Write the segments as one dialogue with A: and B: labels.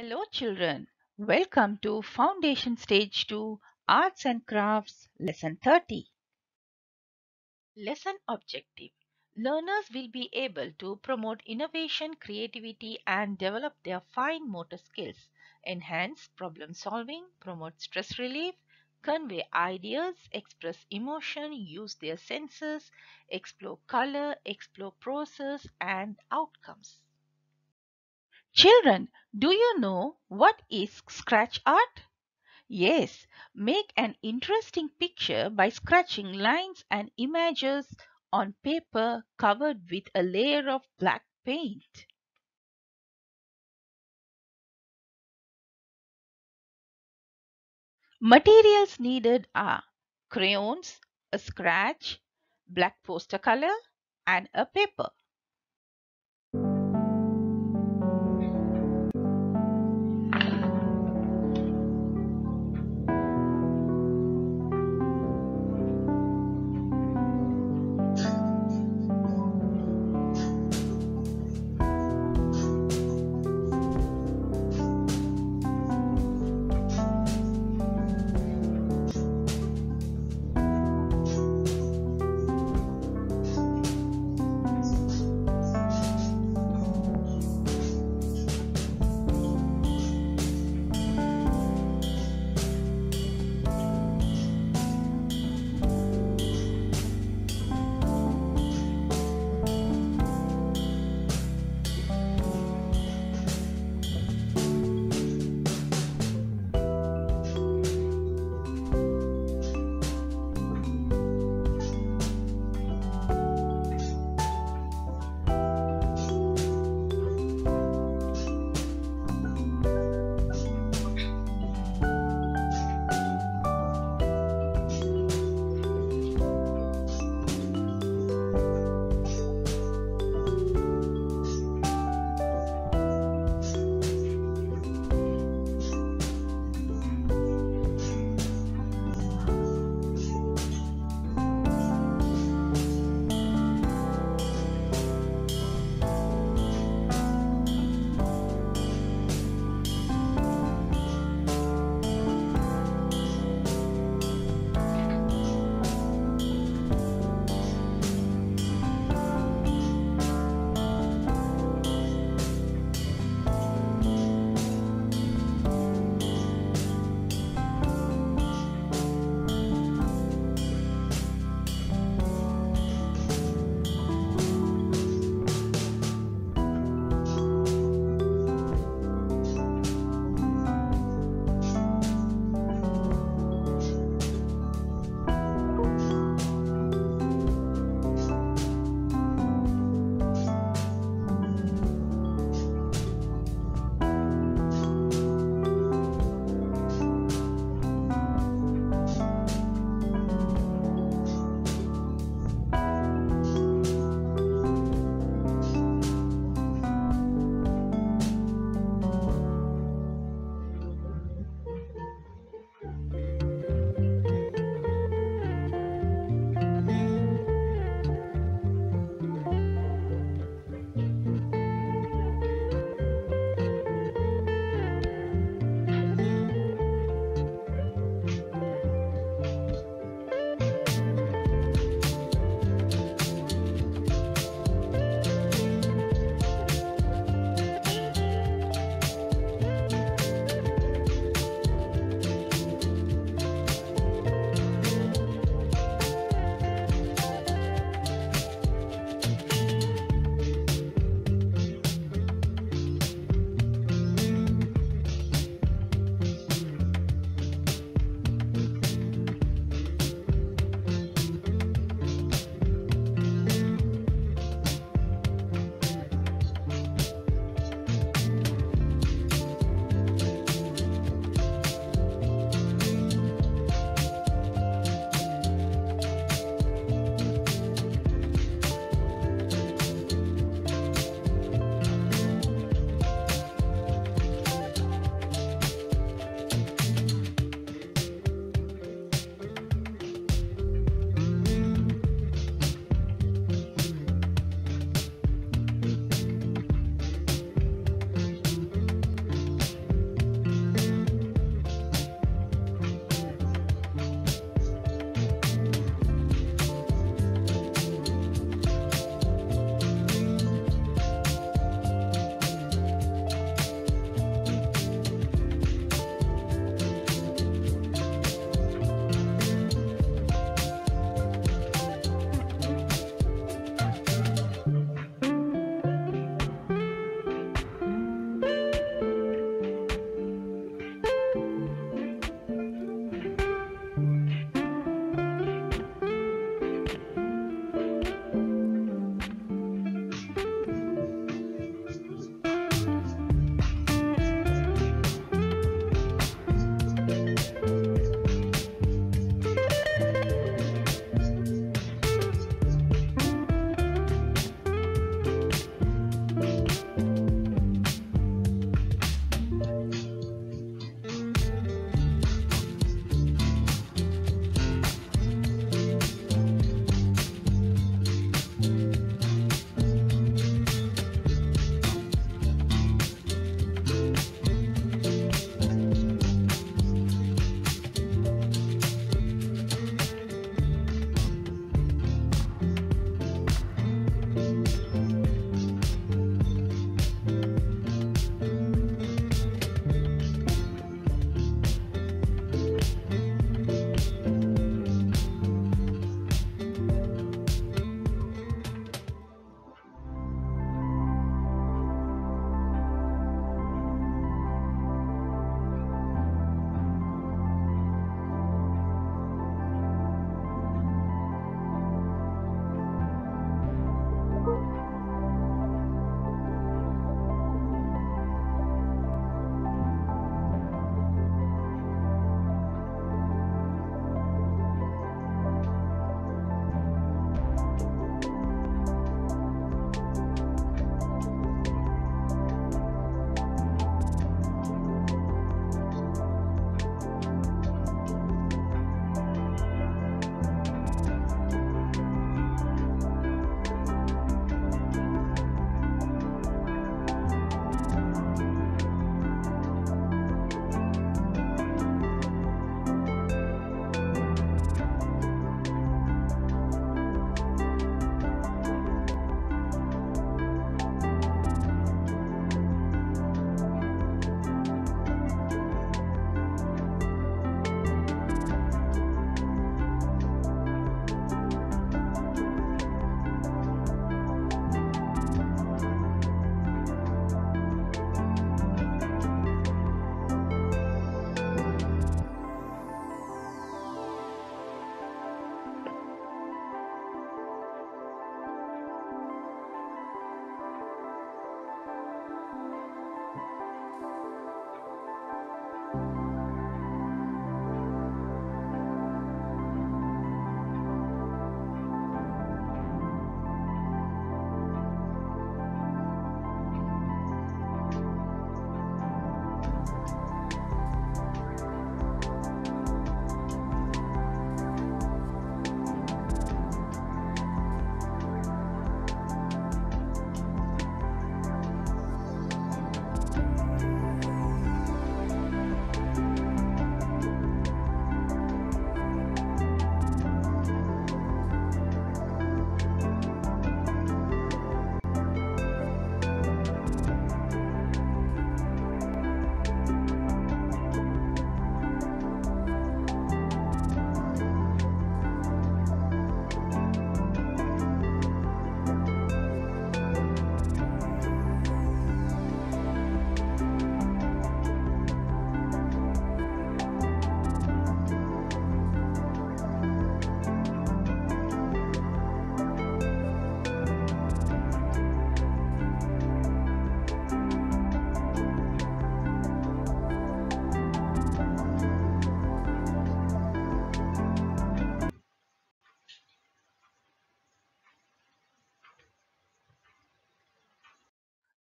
A: Hello children, welcome to Foundation Stage 2 Arts and Crafts Lesson 30. Lesson Objective Learners will be able to promote innovation, creativity and develop their fine motor skills, enhance problem solving, promote stress relief, convey ideas, express emotion, use their senses, explore color, explore process and outcomes. Children, do you know what is scratch art? Yes, make an interesting picture by scratching lines and images on paper covered with a layer of black paint. Materials needed are crayons, a scratch, black poster color and a paper.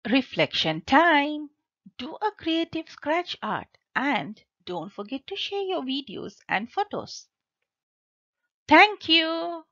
A: Reflection time. Do a creative scratch art and don't forget to share your videos and photos. Thank you.